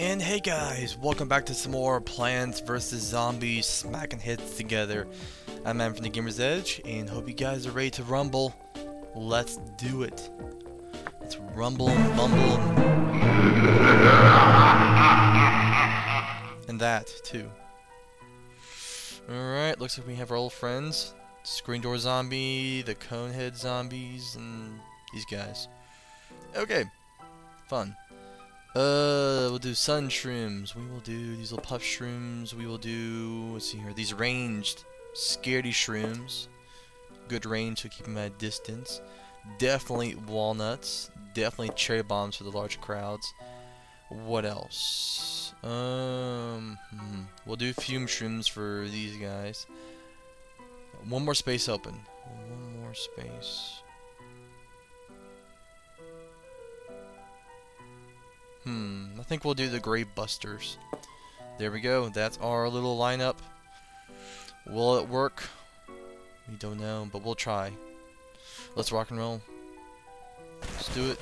And hey guys, welcome back to some more Plants vs. Zombies smacking heads together. I'm Man from the Gamer's Edge, and hope you guys are ready to rumble. Let's do it. Let's rumble and bumble and that too. Alright, looks like we have our old friends. Screen Door Zombie, the Conehead Zombies, and these guys. Okay, fun. Uh, we'll do sun shrooms. We will do these little puff shrooms. We will do, let's see here, these ranged scaredy shrooms. Good range to keep them at a distance. Definitely walnuts. Definitely cherry bombs for the large crowds. What else? Um, hmm. we'll do fume shrooms for these guys. One more space open. One more space. Hmm, I think we'll do the Grave Busters. There we go, that's our little lineup. Will it work? We don't know, but we'll try. Let's rock and roll. Let's do it.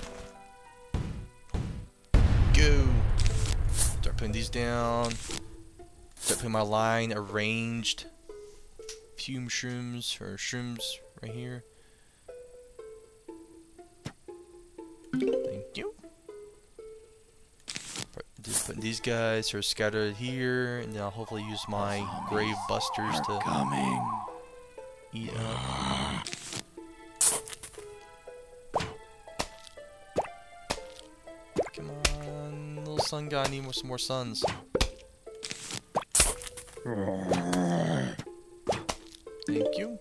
Go! Start putting these down. Start putting my line arranged. Fume shrooms, or shrooms right here. Thank you. Putting these guys are scattered here, and then I'll hopefully use my grave busters to coming. eat up. Come on, little sun guy, I need more, some more suns. Thank you.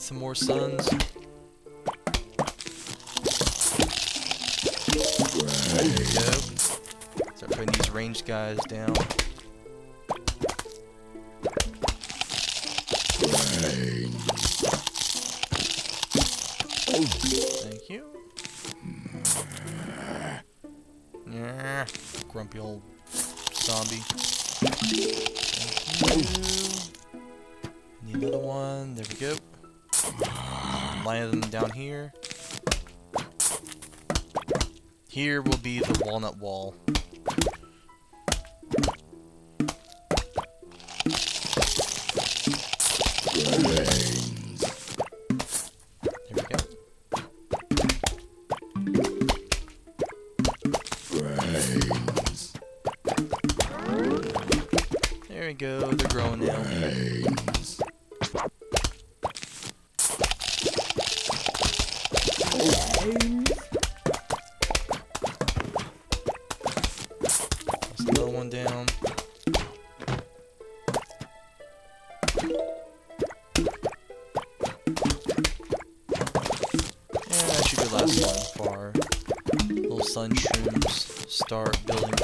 Need some more suns. There we go. Start putting these ranged guys down. Thank you. Yeah, grumpy old zombie. Need another one. There we go. Line them down here. Here will be the walnut wall. There we go. There we go. They're growing now. Little sun shrooms. Start building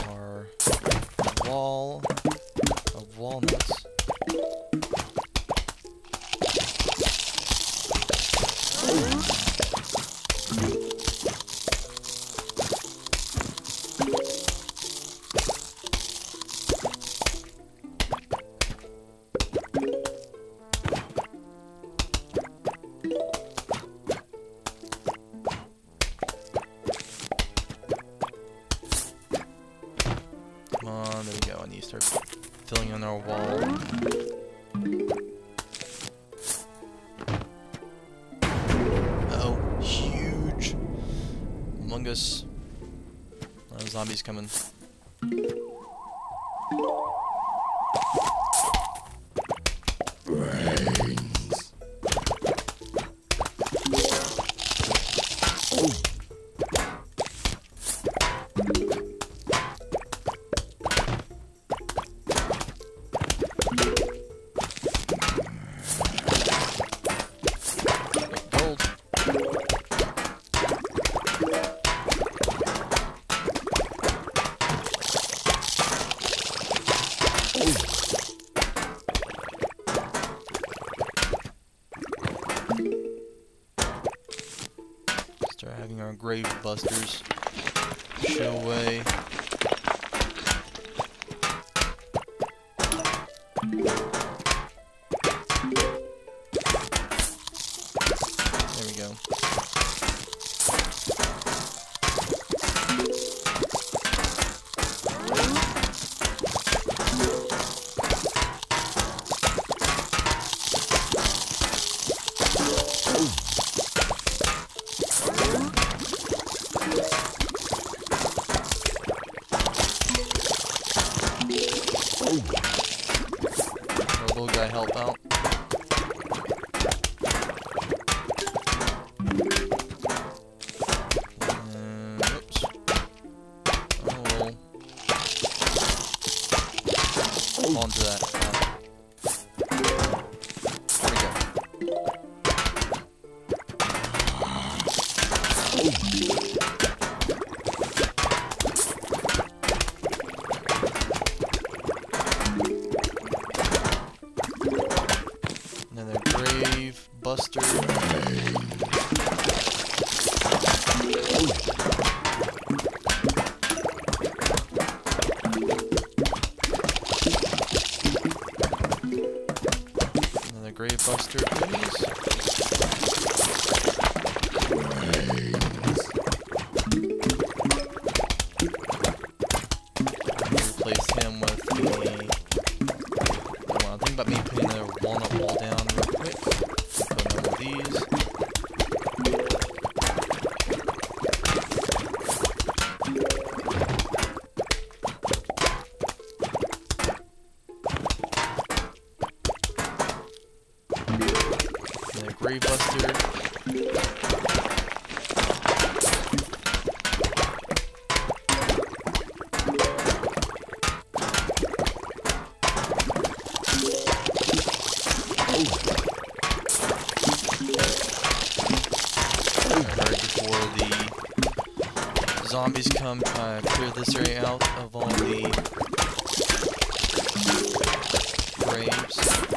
wall. Oh, huge Among Us. Uh, zombies coming. Grave Busters. Show buster, please. Replace him with the. Well, I'm thinking about me putting another walnut wall down grave buster. I before the zombies come try to clear this area out of all the graves.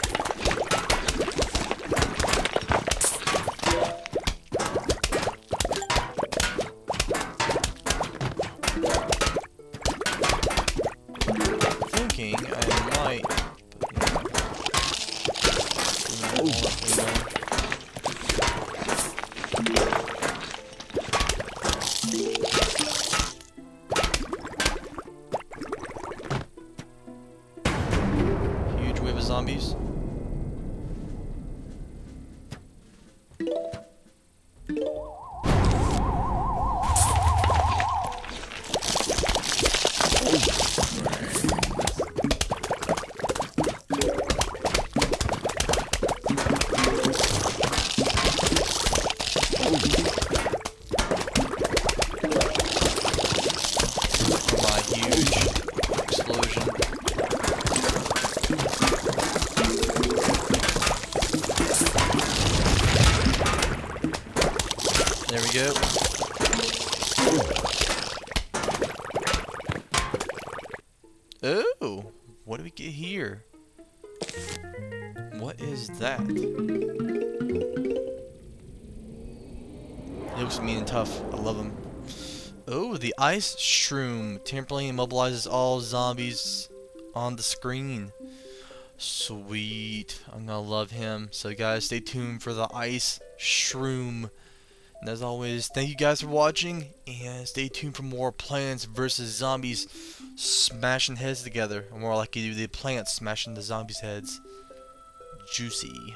There we go. Oh, what do we get here? What is that? He looks mean and tough. I love him. Oh, the ice shroom temporarily immobilizes all zombies on the screen. Sweet. I'm gonna love him. So guys, stay tuned for the ice shroom. And as always, thank you guys for watching, and stay tuned for more Plants vs. Zombies smashing heads together. Or more likely to do the plants smashing the zombies' heads. Juicy.